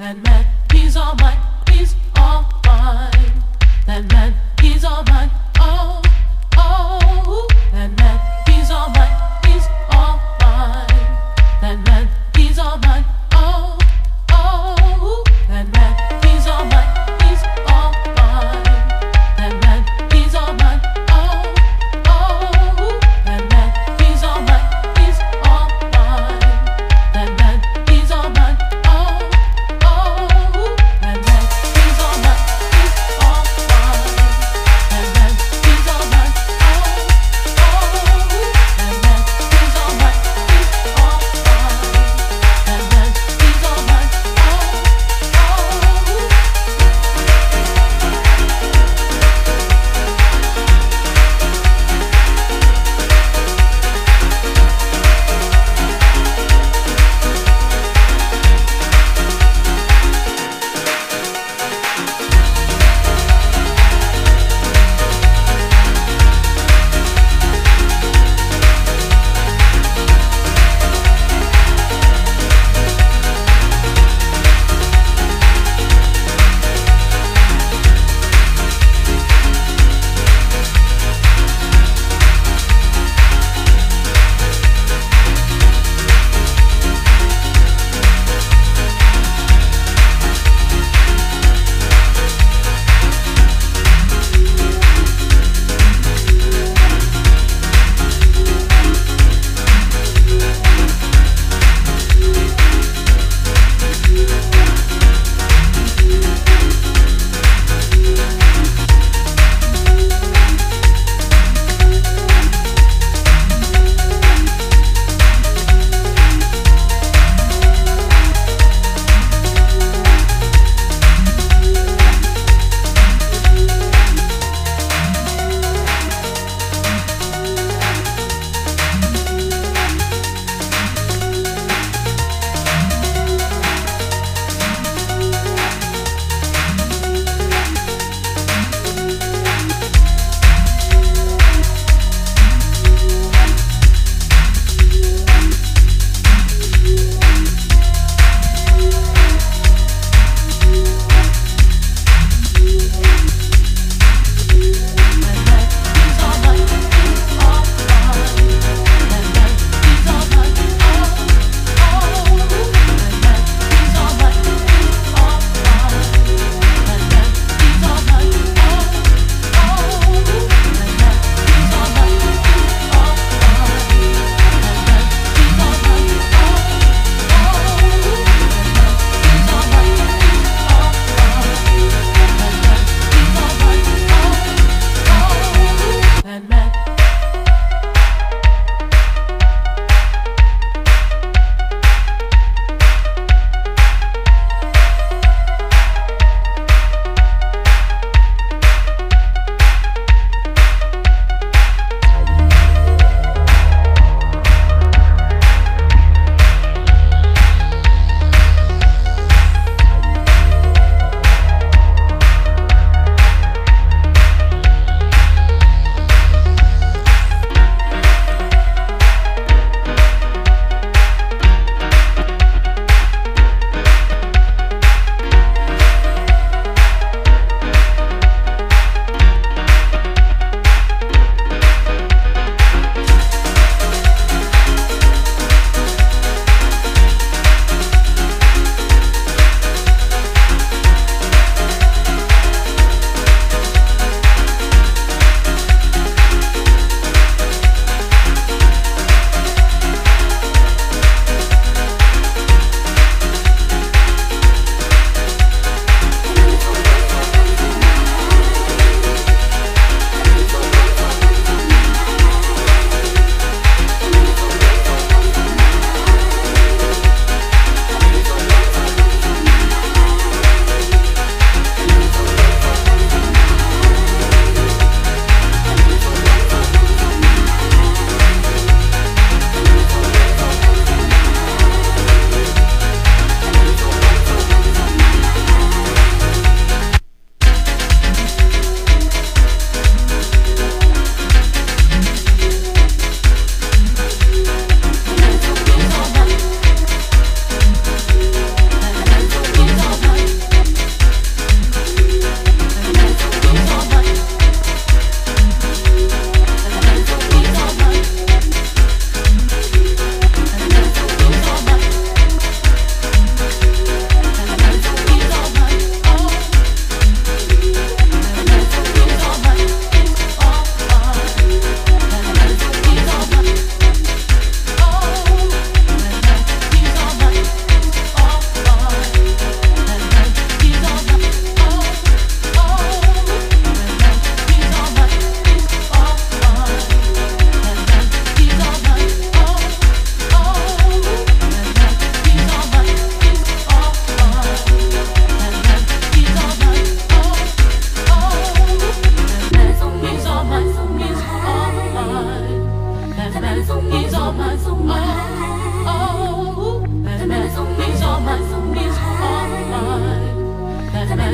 That man, he's all mine, he's all mine. That man, he's all mine,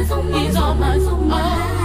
送你走，慢送慢送。